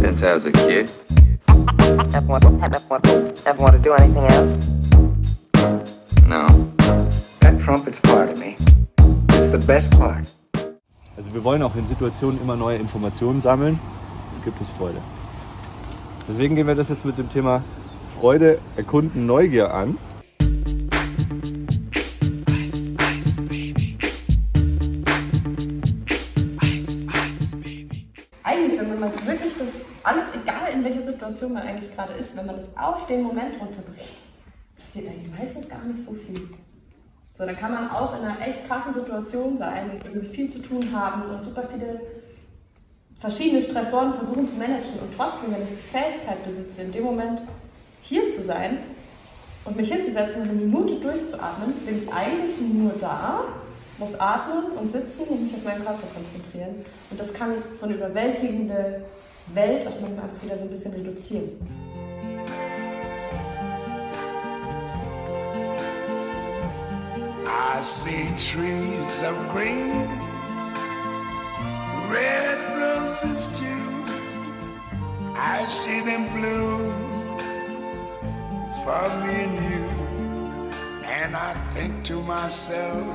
Since, I was a kid. Ever want, ever want, ever want to do anything else? No. That trumpet's part of me. It's the best part. Also wir wollen auch in Situationen immer neue Informationen sammeln. Das gibt uns Freude. Deswegen gehen wir das jetzt mit dem Thema Freude, Erkunden, Neugier an. Welcher Situation man eigentlich gerade ist, wenn man das auf den Moment runterbricht, passiert eigentlich meistens gar nicht so viel. So, dann kann man auch in einer echt krassen Situation sein, irgendwie viel zu tun haben und super viele verschiedene Stressoren versuchen zu managen. Und trotzdem, wenn ich die Fähigkeit besitze, in dem Moment hier zu sein und mich hinzusetzen und eine Minute durchzuatmen, bin ich eigentlich nur da, muss atmen und sitzen und mich auf meinen Körper konzentrieren. Und das kann so eine überwältigende Welt auch manchmal wieder so ein bisschen reduzieren. I see trees of green, red roses too. I see them bloom for me and you. And I think to myself,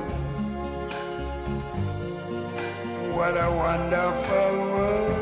what a wonderful world.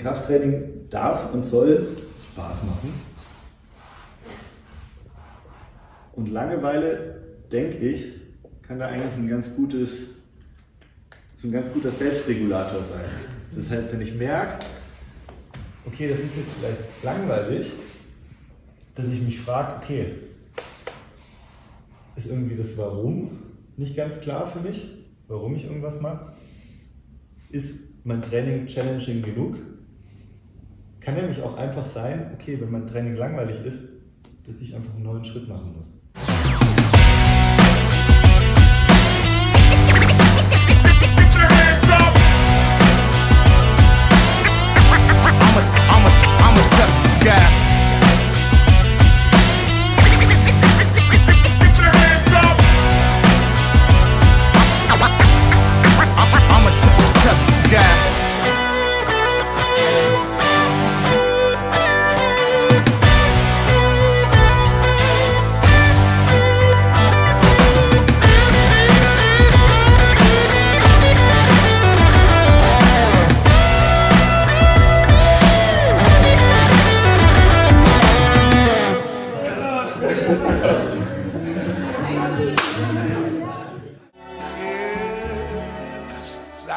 Krafttraining darf und soll Spaß machen. Und Langeweile, denke ich, kann da eigentlich ein ganz gutes, so ein ganz guter Selbstregulator sein. Das heißt, wenn ich merke, okay, das ist jetzt vielleicht langweilig, dass ich mich frage, okay, ist irgendwie das Warum nicht ganz klar für mich, warum ich irgendwas mache? Ist mein Training challenging genug? Kann nämlich auch einfach sein, okay, wenn mein Training langweilig ist, dass ich einfach einen neuen Schritt machen muss.